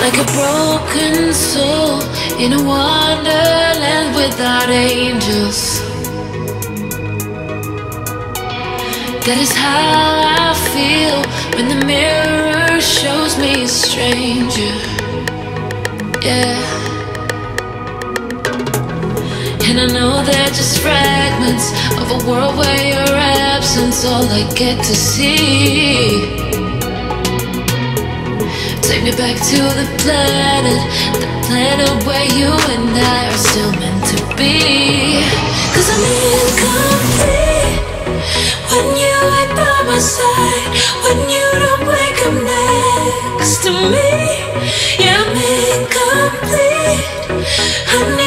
Like a broken soul in a wonderland without angels. That is how I feel when the mirror shows me a stranger. Yeah. And I know they're just fragments of a world where your absence all I get to see. Take me back to the planet, the planet where you and I are still meant to be. Cause I'm incomplete when you ain't by my side, when you don't wake up next to me. Yeah, I'm incomplete. I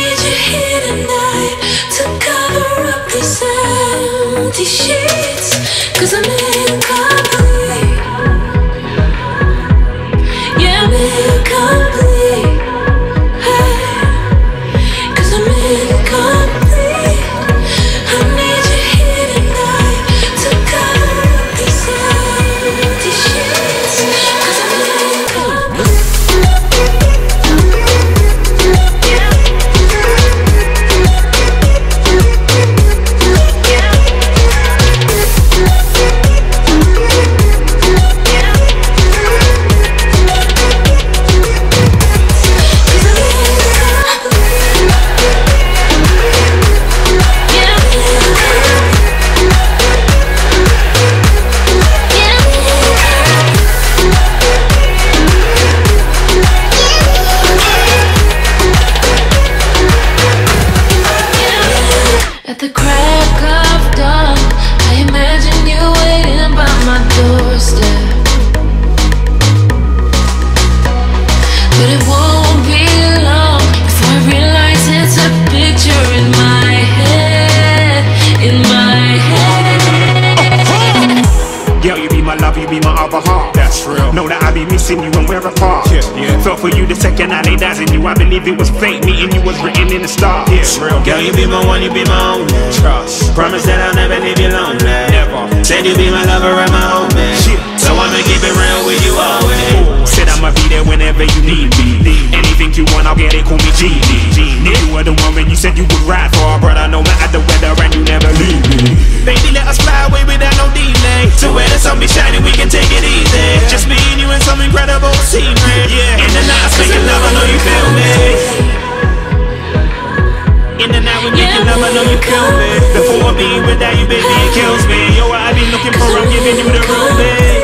my love, you be my other half. That's real. Know that I be missing you and we're apart. Yeah, yeah. Felt for you the second I laid eyes on you. I believe it was fate. Meeting you was written in the stars. Yeah, real. Girl, you be my one, you be my only. Trust. Promise that I'll never leave you lonely. Never. Said you be my lover and my homie. Shit. So I'ma keep it real with you always. Said I'ma be there whenever you need me. Anything you want, I'll get it. Call me G. Knew you were the one when you said you would ride for a brother, no matter the Baby, us fly away without no delay. So where the sun be shining, we can take it easy. Just me and you in some incredible scenery. Yeah. In the night, speaking love, I know you feel me. In the night, we making love, I know you feel me. Before of being without you, baby, it kills me. You're I've been looking for, I'm giving you the room, babe.